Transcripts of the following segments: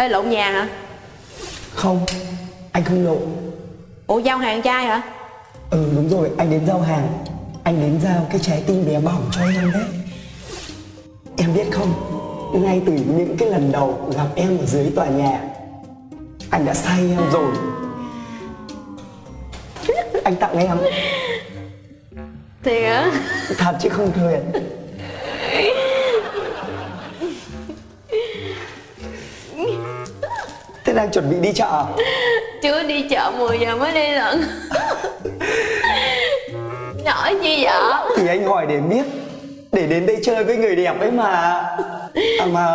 ê lộn nhà hả? Không Anh không lộ ủa giao hàng trai hả? Ừ đúng rồi anh đến giao hàng. Anh đến giao cái trái tim bé bỏng cho em đấy. Em biết không Ngay từ những cái lần đầu gặp em ở dưới tòa nhà Anh đã say em rồi. Anh tặng em. Thiệt hả? Thật chứ không thuyền đang chuẩn bị đi chợ? Chưa đi chợ 10 giờ mới đi lận nói chi vậy. Thì anh hỏi để biết. Để đến đây chơi với người đẹp ấy mà. À, Mà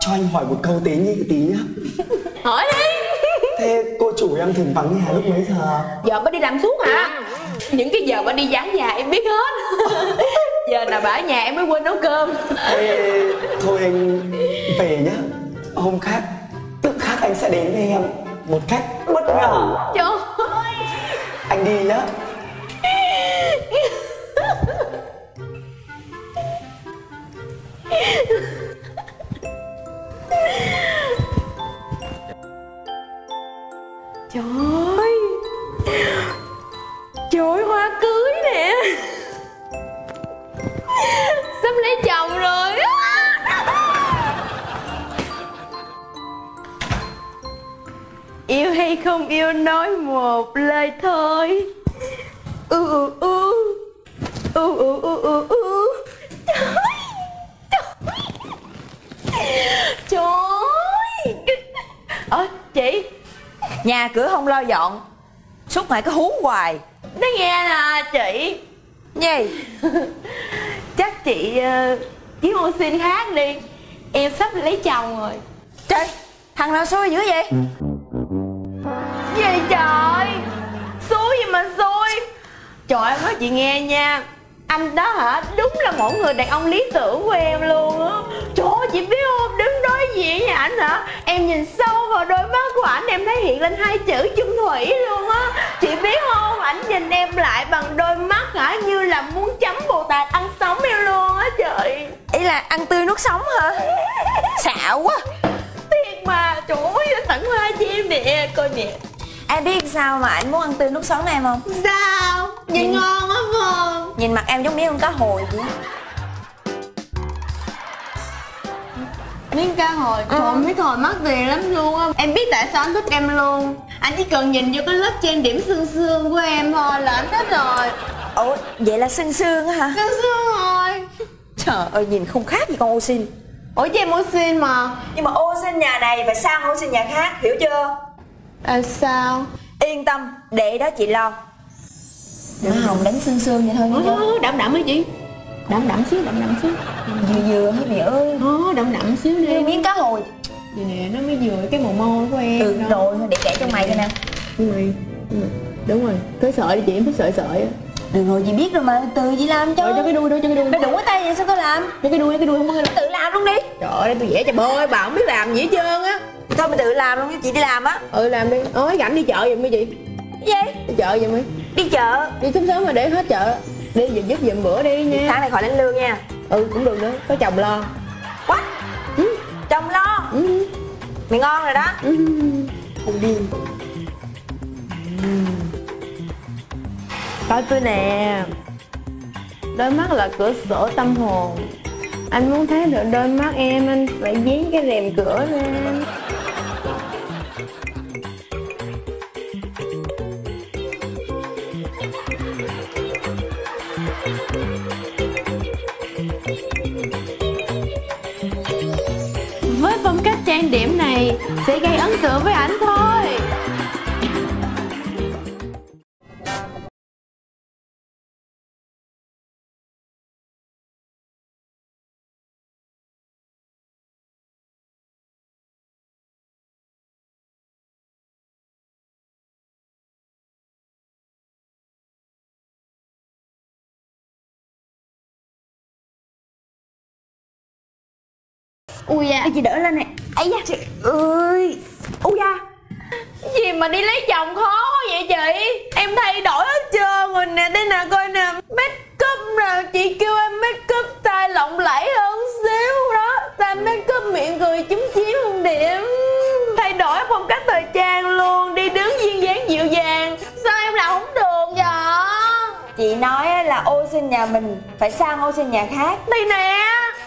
cho anh hỏi một câu tế nhị tí nhá. Hỏi đi. Thế cô chủ em thường vắng nhà lúc mấy giờ? Giờ mới đi làm suốt hả? Những cái giờ mà đi vắng nhà em biết hết. Giờ nào bà ở nhà em mới quên nấu cơm. Thế thôi anh về nhá. Hôm khác anh sẽ đến với em Một cách bất ngờ. Trời ơi Anh đi nhá. trời ơi hay không yêu nói một lời thôi. U u u u u u u u. Trời ơi ờ chị. Nhà cửa không lo dọn. Suốt ngày cứ hú hoài. Nói nghe nè chị. Gì? Chắc chị uh, kiếm ô xin khác đi. Em sắp lấy chồng rồi. Trời Thằng nào xui dữ vậy gì trời? Xui gì mà xui? Trời em nói chị nghe nha. Anh đó hả? Đúng là một người đàn ông lý tưởng của em luôn á. Trời ơi chị biết không? Đứng đối diện với ảnh hả? Em nhìn sâu vào đôi mắt của ảnh em thấy hiện lên hai chữ chung thủy luôn á. Chị biết không? Ảnh nhìn em lại bằng đôi mắt hả? Như là muốn chấm bồ tạt ăn sống em luôn á trời. Ý là ăn tươi nuốt sống hả? Xạo quá. Thiệt mà. Trời ơi tặng hoa cho em nè. Coi nè Em biết sao mà anh muốn ăn tươi nuốt sống em không? Sao? Nhìn ngon á vâng Nhìn mặt em giống miếng con cá hồi vậy miếng cá hồi trời ơi, miếng hồi mắc tiền lắm luôn á. Em biết tại sao anh thích em luôn. Anh chỉ cần nhìn vô cái lớp trang điểm xương xương của em thôi là anh thích rồi. Ủa vậy là xương xương hả? Xương xương rồi. Trời ơi nhìn không khác gì con ô xin. Ủa cho em mua xin mà. Nhưng mà ô xin nhà này phải sang ô xin nhà khác Hiểu chưa à, sao? Yên tâm để đó chị lo. Đừng hồng đánh xương xương vậy thôi chưa? Ồ, đậm đậm hả chị? Đậm đậm xíu đậm đậm xíu. Vừa vừa hết mẹ ơi? Ồ, đậm đậm xíu đi. Như miếng cá hồi. Vậy nè nó mới vừa cái màu môi của em Ừ đó. rồi để kể cho mày coi nè. Rồi đúng rồi tới sợi đi chị em thích sợi sợi á. Được rồi chị biết rồi mà từ chị làm cho. Rồi cho cái đuôi đó cho cái đuôi. Nó đụng cái tay vậy sao có làm? Cho cái đuôi cái đuôi không có Tự làm luôn đi. Trời ơi tôi vẽ cho bơi bà không biết làm gì hết trơn á Thôi mình tự làm luôn cho chị đi làm á. Ừ làm đi. Ôi rảnh đi chợ giùm đi chị. Gì? Đi chợ giùm đi. Đi chợ. Đi sớm sớm mà để hết chợ. Đi giùm giúp giùm bữa đi nha. Tháng này khỏi lãnh lương nha. Ừ cũng được nữa. Có chồng lo. What? Ừ. Chồng lo? Ừ. Mày ngon rồi đó. Ừ. Không đi. Coi tôi nè. Đôi mắt là cửa sổ tâm hồn. Anh muốn thấy được đôi mắt em anh phải dán cái rèm cửa ra điểm này sẽ gây ấn tượng với ảnh thôi. ui da. Chị đỡ lên nè. Ấy da. Chị ơi. Ui da. Gì mà đi lấy chồng khó vậy chị? Em thay đổi hết trơn rồi nè. Đây nè coi nè. Make up rồi chị kêu em make up tay lộng lẫy hơn xíu đó. Tay make up miệng cười chúm chiếu hơn điểm. Thay đổi phong cách thời trang luôn. Đi đứng duyên dáng dịu dàng. Sao em là không được vậy? Chị nói là ô xin nhà mình phải sang ô xin nhà khác. Đi nè.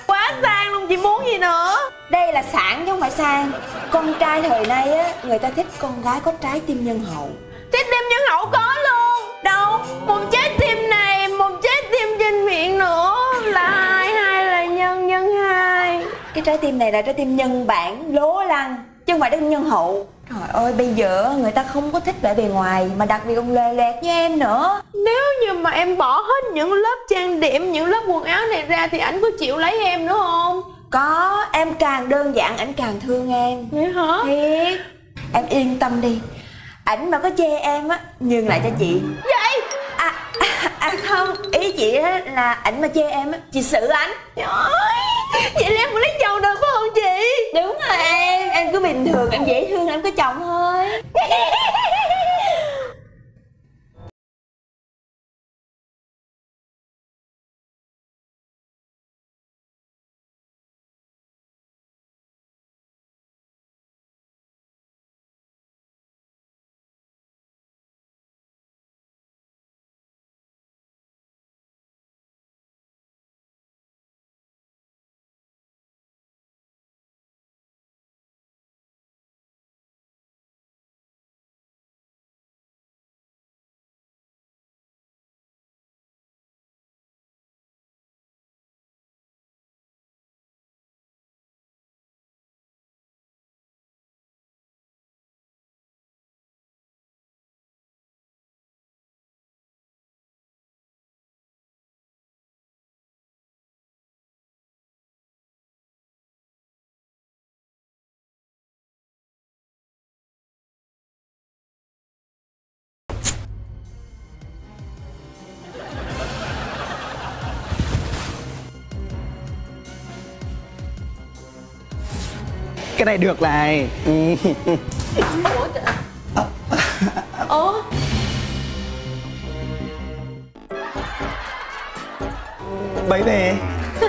Quá sang luôn chị muốn gì nữa? Đây là sản chứ không phải sang. Con trai thời nay á Người ta thích con gái có trái tim nhân hậu. Trái tim nhân hậu có luôn. Đâu? Một trái tim này Một trái tim trên miệng nữa. Là hai Hai là nhân nhân hai. Cái trái tim này là trái tim nhân bản Lố lăng Chứ không phải trái tim nhân hậu. Trời ơi bây giờ người ta không có thích vẻ bề ngoài Mà đặc biệt còn lè lẹt như em nữa. Nếu như mà em bỏ hết những lớp trang điểm Những lớp quần áo này ra Thì ảnh có chịu lấy em nữa không Có em càng đơn giản ảnh càng thương em. Vậy hả? Thiệt. Em yên tâm đi. Ảnh mà có chê em á Nhường lại cho chị. Vậy? À, à, à không Ý chị á là ảnh mà chê em á Chị xử ảnh. Trời Vậy là em cũng lấy chồng được phải không chị. Đúng rồi em Em cứ bình thường em dễ thương em có chồng thôi Cái này được này. Ủa? Trời Ủa? Bấy về?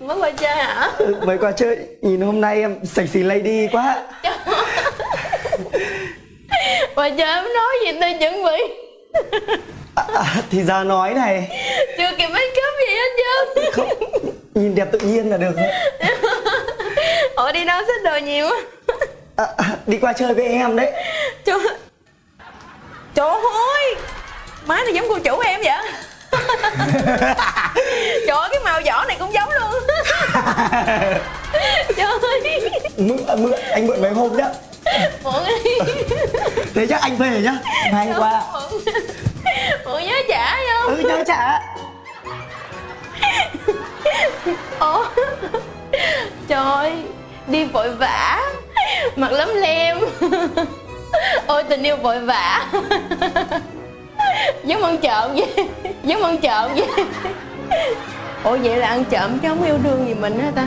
Mới qua chơi hả? Mới qua chơi. Nhìn hôm nay em sexy lady quá. Qua chơi em nói gì tôi chuẩn bị? À, à, Thì giờ nói này. Chưa kịp make up gì hết trơn. Không Nhìn đẹp tự nhiên là được. Ủa đi đâu xách đồ nhiều à, à, Đi qua chơi với em đấy. Trời Trời ơi Má này giống cô chủ em vậy. Trời ơi cái màu vỏ này cũng giống luôn. Trời ơi. Mượn, mượn anh mượn mấy hôm nhá Mượn đi. Thế chắc anh về nhá. Quá. Mượn. Mượn nhớ trả không? Ừ nhớ trả Ủa Trời ơi, Đi vội vã. Mặt lấm lem. Ôi, tình yêu vội vã. Giống ăn trộm vậy. Giống ăn trộm vậy. Ủa, vậy là ăn trộm chứ không yêu đương gì mình hả ta?